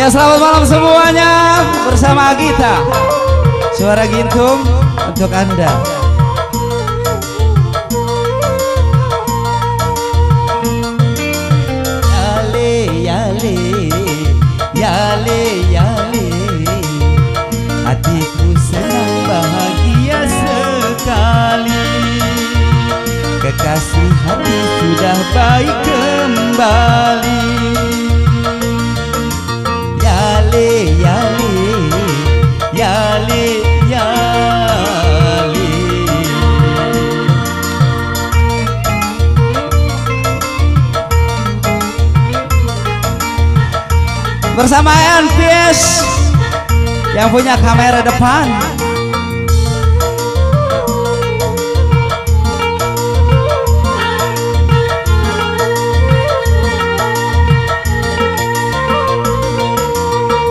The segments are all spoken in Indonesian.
Ya selamat malam semuanya. Bersama Agita Suara Gintung untuk Anda. Yale yale yale yale. Hatiku senang bahagia sekali. Kekasih hati sudah baik kembali Bersama NPS yang punya kamera depan.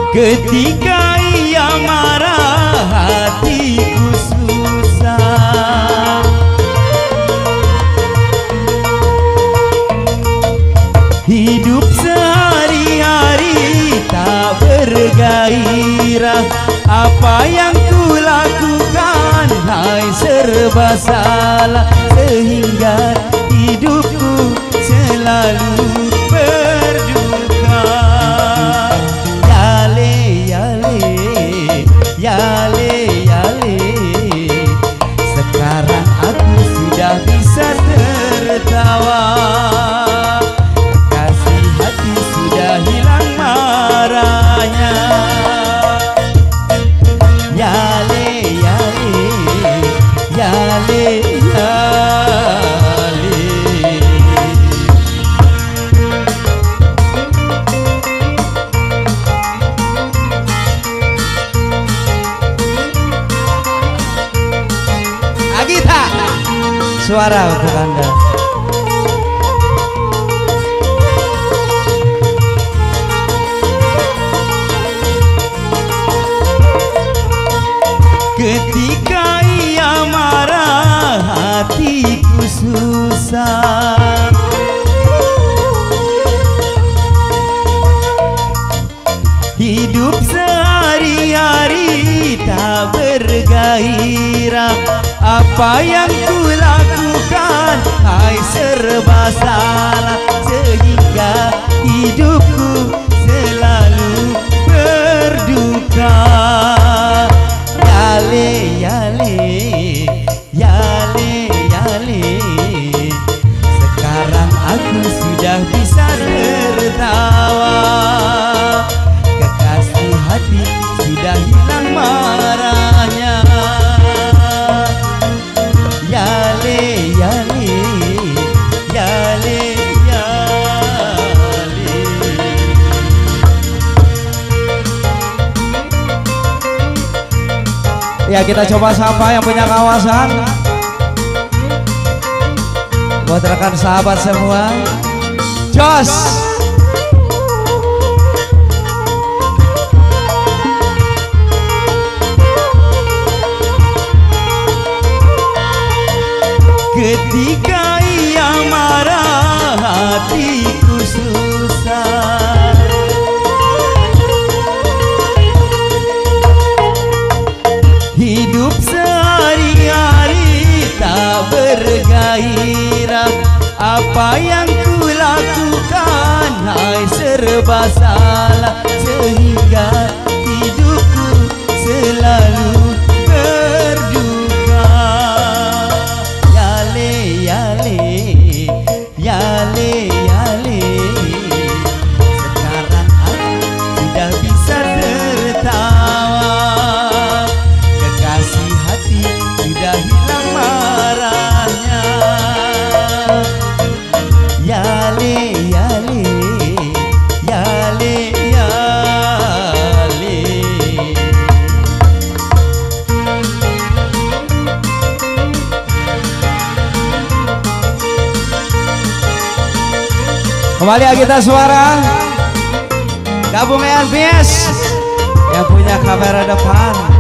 Ketika bergairah Apa yang ku lakukan? Hai serba salah Sehingga hidupku selalu Suara untuk Anda. Ketika ia marah hatiku susah. Hidup sehari-hari bergairah Apa yang ku lakukan? Hai serba salah. Sehingga hidupku Ya kita coba sapa yang punya kawasan? Buat rekan sahabat semua. Jos! Ketika bergairah. Apa yang ku lakukan hai serba salah Sehingga hidupku selalu Kembali kita suara. Gabung NPS Yang punya kamera depan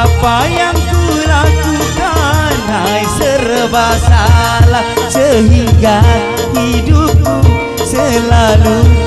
Apa yang kulakukan Hai serba salah Sehingga hidupku selalu